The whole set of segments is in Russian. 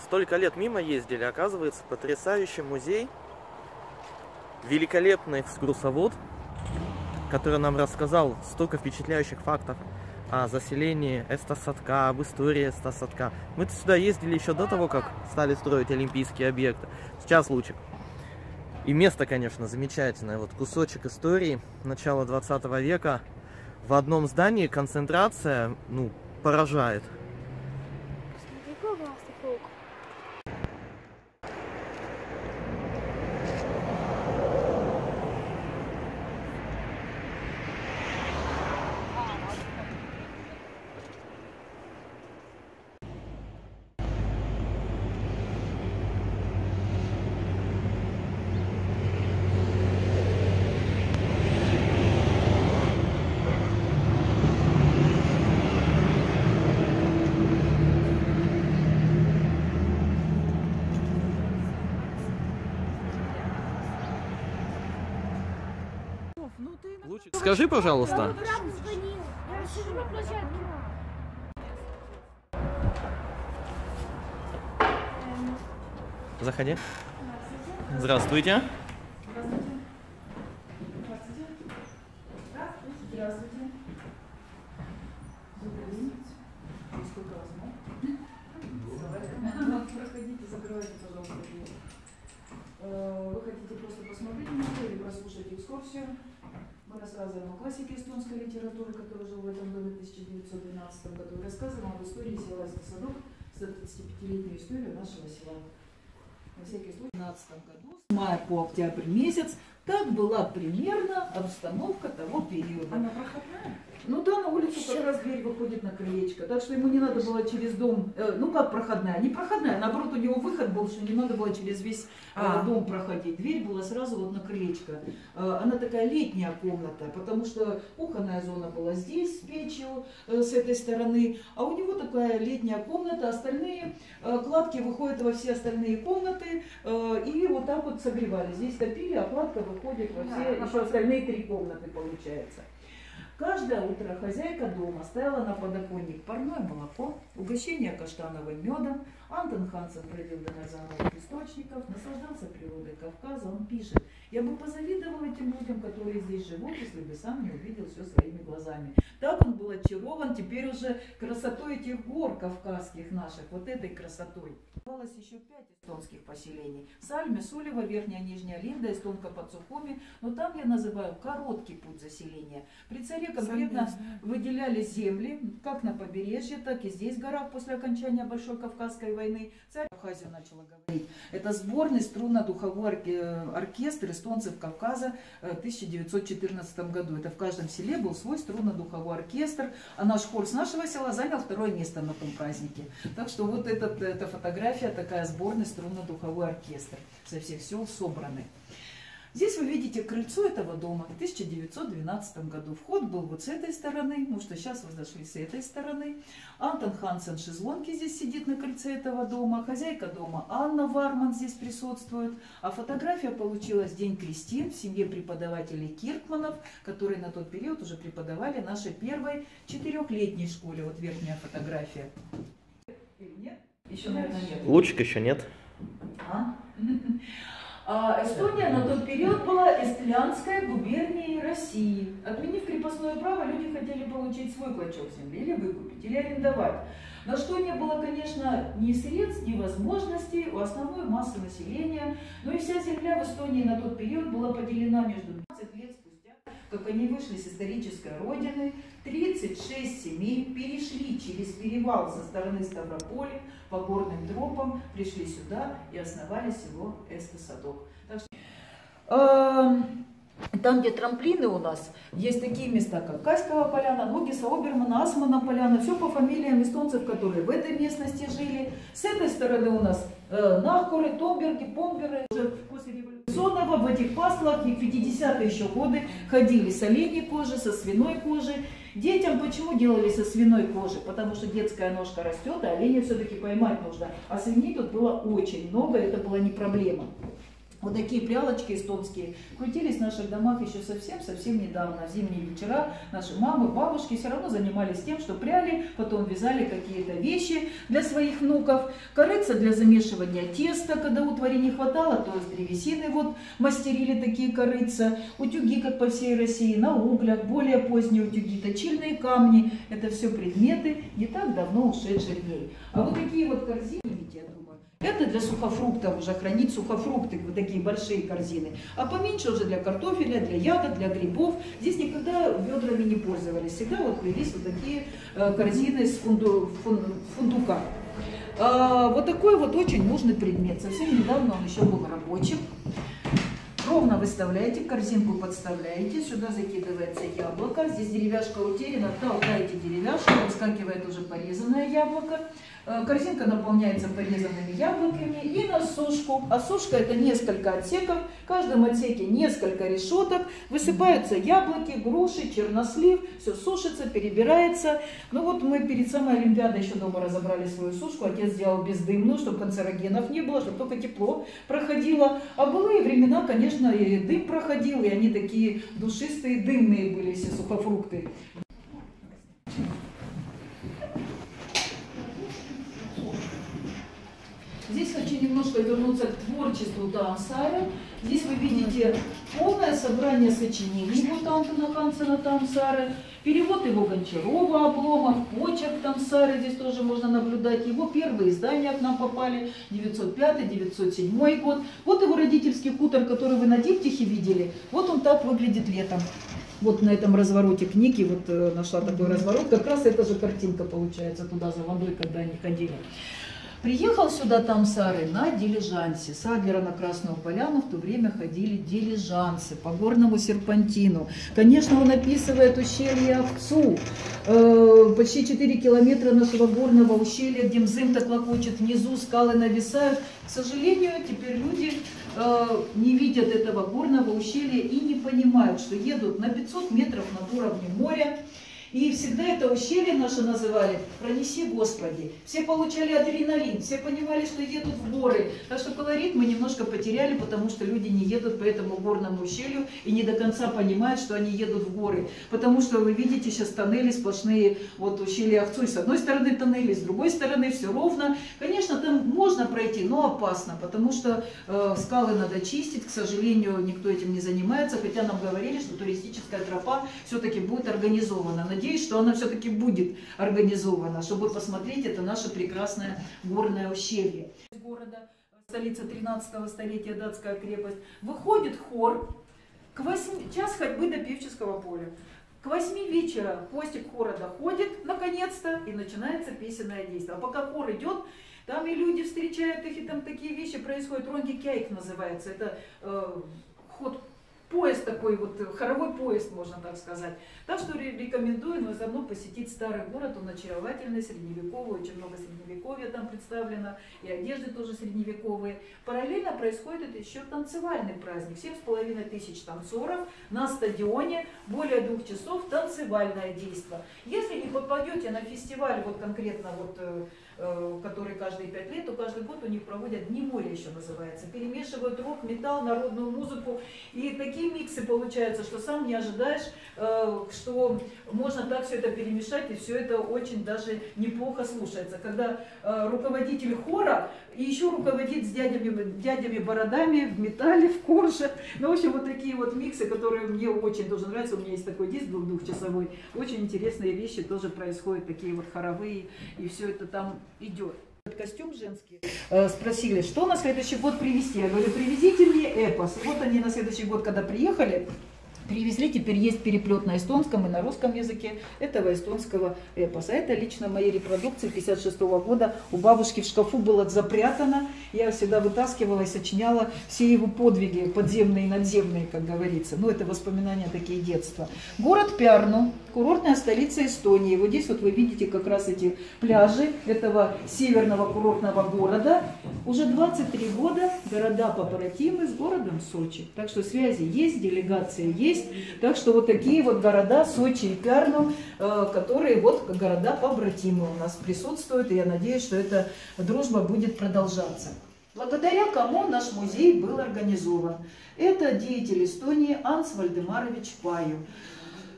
Столько лет мимо ездили, оказывается, потрясающий музей, великолепный экскурсовод, который нам рассказал столько впечатляющих фактов о заселении Эстасадка, об истории Эстасадка. Мы сюда ездили еще до того, как стали строить олимпийские объекты. Сейчас лучик. И место, конечно, замечательное. Вот кусочек истории начала 20 века. В одном здании концентрация, ну, поражает. Скажи, пожалуйста, заходи. Здравствуйте. Здравствуйте. Можно? Проходите, закрывайте, пожалуйста, дверь. Э, Вы хотите просто посмотреть или прослушать экскурсию? Мы рассказываем о классике эстонской литературы, который жил в этом доме в 1912 году. Рассказываем об истории села Садок, 135-летнюю историю нашего села. На всякий случай, в 2012 году, с мая по октябрь месяц, так была примерно обстановка того периода. Она проходная? Ну да, на улицу как раз дверь выходит на крылечко. Так что ему не надо было через дом, э, ну как проходная, не проходная, наоборот, был, что не надо было через весь э, А. дом проходить. Дверь была сразу вот на крылечко. Э, она такая летняя комната, потому что кухонная зона была здесь, с печью, э, с этой стороны, а у него такая летняя комната, остальные кладки выходят во все остальные комнаты, и вот так вот согревали. Здесь топили, а кладка выходит во Да, все, она еще остальные три комнаты получается. Каждое утро хозяйка дома ставила на подоконник парное молоко, угощение каштановым медом. Антон Хансен до нарзановых источников, наслаждался природой Кавказа. Он пишет, я бы позавидовал этим людям, которые здесь живут, если бы сам не увидел все своими глазами. Так он был очарован теперь уже красотой этих гор кавказских наших, вот этой красотой. Еще пять эстонских поселений. Сальме, Сулева, Верхняя, Нижняя Линда, Эстонка под Сухуми. Но там я называю короткий путь заселения. При царе конкретно выделяли земли, как на побережье, так и здесь в горах после окончания Большой Кавказской войны. Царь Абхазию начала говорить. Это сборный струнно-духовой орке- оркестр эстонцев Кавказа э, в 1914 году. Это в каждом селе был свой струнно-духовой оркестр, а наш хор с нашего села занял второе место на том празднике. Так что вот этот, эта фотография, такая сборный струнно-духовой оркестр. Со всех сел собраны. Здесь вы видите крыльцо этого дома в 1912 году. Вход был вот с этой стороны, потому что сейчас вы зашли с этой стороны. Антон Хансен шезлонги здесь сидит на крыльце этого дома. Хозяйка дома Анна Варман здесь присутствует. А фотография получилась День Кристин в семье преподавателей Киркманов, которые на тот период уже преподавали нашей первой четырехлетней школе. Вот верхняя фотография. Еще, наверное, нет. Лучик еще нет. А? А Эстония на тот период была эстлянской губернией России. Отменив крепостное право, люди хотели получить свой клочок земли, или выкупить, или арендовать. На что не было, конечно, ни средств, ни возможностей у основной массы населения. Но и вся земля в Эстонии на тот период была поделена между 20 лет как они вышли с исторической родины, 36 семей перешли через перевал со стороны Ставрополя по горным тропам, пришли сюда и основали село Эстосадок. Эм, там, где трамплины у нас, есть такие места, как Каськова поляна, Ногиса, Обермана, Асмана поляна, все по фамилиям эстонцев, которые в этой местности жили. С этой стороны у нас э, Нахкуры, Томберги, Помберы. После революционного в этих паслах и в 50-е еще годы ходили с оленей кожи, со свиной кожи. Детям почему делали со свиной кожи? Потому что детская ножка растет, а оленя все-таки поймать нужно. А свиней тут было очень много, это была не проблема. Вот такие прялочки эстонские крутились в наших домах еще совсем-совсем недавно. В зимние вечера наши мамы, бабушки все равно занимались тем, что пряли, потом вязали какие-то вещи для своих внуков. Корыца для замешивания теста, когда утвари не хватало, то из древесины вот мастерили такие корыца. Утюги, как по всей России, на углях, более поздние утюги, точильные камни. Это все предметы не так давно ушедших дней. А вот такие вот корзины, видите, я думаю, это для сухофруктов уже хранить сухофрукты, вот такие большие корзины. А поменьше уже для картофеля, для ягод, для грибов. Здесь никогда ведрами не пользовались. Всегда вот появились вот такие э, корзины с фунду, фун, фундука. А, вот такой вот очень нужный предмет. Совсем недавно он еще был рабочим. Ровно выставляете, корзинку подставляете, сюда закидывается яблоко. Здесь деревяшка утеряна, толкаете деревяшку, выскакивает уже порезанное яблоко. Э, корзинка наполняется порезанными яблоками и на сушку. А сушка это несколько отсеков. В каждом отсеке несколько решеток. Высыпаются яблоки, груши, чернослив. Все сушится, перебирается. Ну вот мы перед самой Олимпиадой еще дома разобрали свою сушку. Отец сделал бездымную, чтобы канцерогенов не было, чтобы только тепло проходило. А былые времена, конечно, и дым проходил, и они такие душистые, дымные были все сухофрукты. Здесь хочу немножко вернуться к творчеству Таансара. Здесь вы видите полное собрание сочинений вот Антона Хансена Таансара, перевод его Гончарова, Обломов, почерк Таансара, здесь тоже можно наблюдать. Его первые издания к нам попали, 905-907 год. Вот его родительский хутор, который вы на диптихе видели, вот он так выглядит летом вот на этом развороте книги, вот э, нашла такой разворот, как раз эта же картинка получается туда за водой, когда они ходили. Приехал сюда там Сары на дилижансе. С Адлера на Красную Поляну в то время ходили дилижансы по горному серпантину. Конечно, он описывает ущелье Овцу. Э, почти 4 километра нашего горного ущелья, где мзым так локочет внизу, скалы нависают. К сожалению, теперь люди э, не видят этого горного ущелья и не понимают, что едут на 500 метров над уровнем моря. И всегда это ущелье наше называли «Пронеси, Господи». Все получали адреналин, все понимали, что едут в горы. Так что колорит мы немножко потеряли, потому что люди не едут по этому горному ущелью и не до конца понимают, что они едут в горы. Потому что вы видите сейчас тоннели сплошные, вот ущелье Ахцуй. С одной стороны тоннели, с другой стороны все ровно. Конечно, там можно пройти, но опасно, потому что э, скалы надо чистить. К сожалению, никто этим не занимается, хотя нам говорили, что туристическая тропа все-таки будет организована надеюсь, что она все-таки будет организована, чтобы посмотреть это наше прекрасное горное ущелье. Города, столица 13 столетия, датская крепость. Выходит хор к 8, час ходьбы до Певческого поля. К восьми вечера хвостик хора доходит, наконец-то, и начинается песенное действие. А пока хор идет, там и люди встречают их, и там такие вещи происходят. Ронги Кяйк называется. Это э, ход поезд такой, вот хоровой поезд, можно так сказать. Так что рекомендую, но заодно посетить старый город, он очаровательный, средневековый, очень много средневековья там представлено, и одежды тоже средневековые. Параллельно происходит еще танцевальный праздник, семь с половиной тысяч танцоров на стадионе, более двух часов танцевальное действие. Если не попадете на фестиваль, вот конкретно вот э, Э, который каждые пять лет, то каждый год у них проводят Дни моря еще называется. Перемешивают рок, металл, народную музыку. И такие миксы получаются, что сам не ожидаешь, э, что можно так все это перемешать, и все это очень даже неплохо слушается. Когда руководитель хора и еще руководит с дядями, дядями бородами в металле, в корже. Ну, в общем, вот такие вот миксы, которые мне очень тоже нравятся. У меня есть такой диск двухчасовой. Очень интересные вещи тоже происходят, такие вот хоровые, и все это там идет. Костюм женский. Э, спросили, что на следующий год привезти. Я говорю, привезите мне эпос. Вот они на следующий год, когда приехали, Привезли, теперь есть переплет на эстонском и на русском языке этого эстонского эпоса. Это лично моей репродукции 56 -го года. У бабушки в шкафу было запрятано. Я всегда вытаскивала и сочиняла все его подвиги, подземные и надземные, как говорится. Ну, это воспоминания такие детства. Город Пярну, курортная столица Эстонии. Вот здесь вот вы видите как раз эти пляжи этого северного курортного города. Уже 23 года города побратимы с городом Сочи. Так что связи есть, делегация есть. Так что вот такие вот города, Сочи и Пярну, э, которые вот города побратимы у нас присутствуют. И я надеюсь, что эта дружба будет продолжаться. благодаря кому наш музей был организован. Это деятель Эстонии Анс Вальдемарович Паю.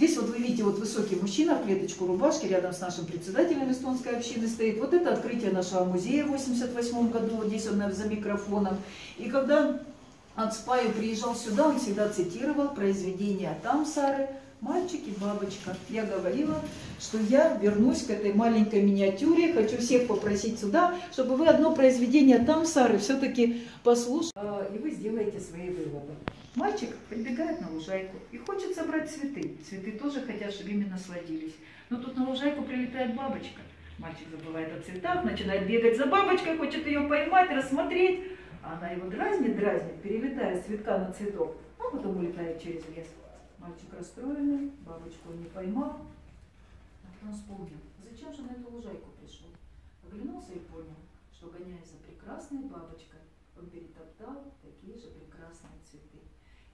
Здесь вот вы видите, вот высокий мужчина в клеточку рубашки рядом с нашим председателем эстонской общины стоит. Вот это открытие нашего музея в 88 году, вот здесь он за микрофоном. И когда Ацпаю приезжал сюда, он всегда цитировал произведение Тамсары «Мальчик и бабочка». Я говорила, что я вернусь к этой маленькой миниатюре, хочу всех попросить сюда, чтобы вы одно произведение Тамсары все-таки послушали, а, и вы сделаете свои выводы. Мальчик прибегает на лужайку и хочет собрать цветы. Цветы тоже хотят, чтобы ими насладились. Но тут на лужайку прилетает бабочка. Мальчик забывает о цветах, начинает бегать за бабочкой, хочет ее поймать, рассмотреть. А она его дразнит, дразнит, перелетая с цветка на цветок, а потом улетает через лес. Мальчик расстроенный, бабочку не поймал, а потом вспомнил, зачем же на эту лужайку пришел. Оглянулся и понял, что гоняясь за прекрасной бабочкой, он перетоптал такие же прекрасные цветы.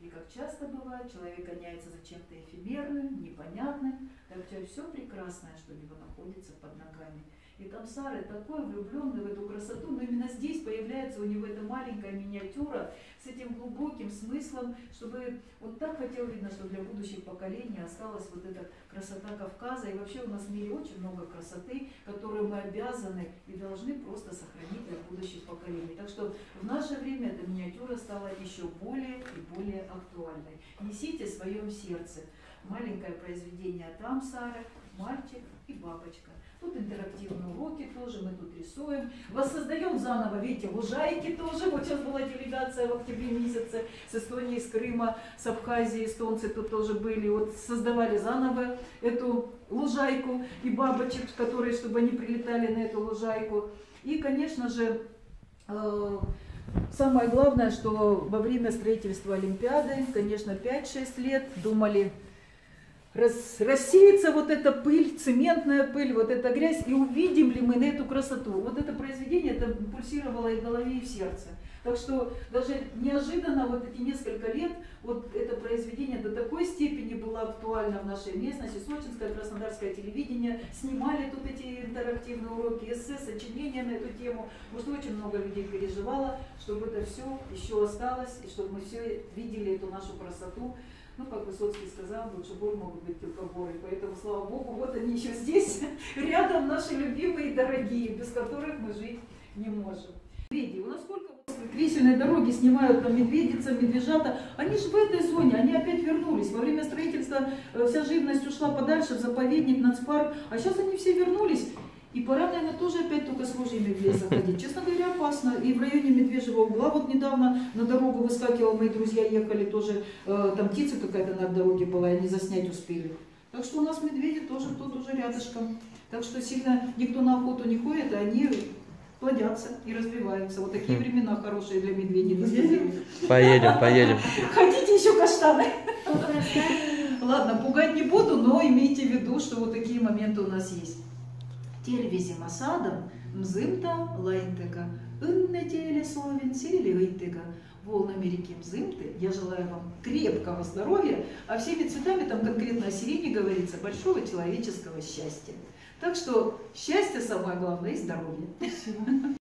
И как часто бывает, человек гоняется за чем-то эфемерным, непонятным, так все прекрасное, что у него находится под ногами – и там Сара такой влюбленный в эту красоту, но именно здесь появляется у него эта маленькая миниатюра с этим глубоким смыслом, чтобы вот так хотел, видно, что для будущих поколений осталась вот эта красота Кавказа. И вообще у нас в мире очень много красоты, которую мы обязаны и должны просто сохранить для будущих поколений. Так что в наше время эта миниатюра стала еще более и более актуальной. Несите в своем сердце маленькое произведение там, Сара, мальчик и бабочка. Тут интерактивные уроки тоже, мы тут рисуем. Воссоздаем заново, видите, лужайки тоже. Вот сейчас была делегация в октябре месяце с Эстонии, с Крыма, с Абхазии, эстонцы тут тоже были. Вот создавали заново эту лужайку и бабочек, которые, чтобы они прилетали на эту лужайку. И, конечно же, э, самое главное, что во время строительства Олимпиады, конечно, 5-6 лет думали, рас, рассеется вот эта пыль, цементная пыль, вот эта грязь, и увидим ли мы на эту красоту. Вот это произведение, это пульсировало и в голове, и в сердце. Так что даже неожиданно вот эти несколько лет вот это произведение до такой степени было актуально в нашей местности. Сочинское, Краснодарское телевидение снимали тут эти интерактивные уроки, эссе, сочинения на эту тему. Может, очень много людей переживало, чтобы это все еще осталось, и чтобы мы все видели эту нашу красоту. Ну, как Высоцкий сказал, лучше бор могут быть только горы. Поэтому, слава Богу, вот они еще здесь, рядом наши любимые и дорогие, без которых мы жить не можем. Медведи, у нас сколько весельной дороги снимают там медведица, медвежата, они же в этой зоне, они опять вернулись. Во время строительства э, вся живность ушла подальше в заповедник, нацпарк, а сейчас они все вернулись. И пора, наверное, тоже опять только с в лес заходить. Честно говоря, опасно. И в районе Медвежьего угла вот недавно на дорогу выскакивал, мои друзья ехали тоже, э, там птица какая-то на дороге была, и они заснять успели. Так что у нас медведи тоже тут уже рядышком. Так что сильно никто на охоту не ходит, а они плодятся и развиваются. Вот такие хм. времена хорошие для медведей. Поедем, поедем. Хотите еще каштаны? Ладно, пугать не буду, но имейте в виду, что вот такие моменты у нас есть. Ma saadan mzымta лайнтега, õnne teile soovin, сели õitega. Волн Америки Мзымты. Я желаю вам крепкого здоровья, а всеми цветами там конкретно о сирене говорится, большого человеческого счастья. Так что счастье самое главное и здоровье. Спасибо.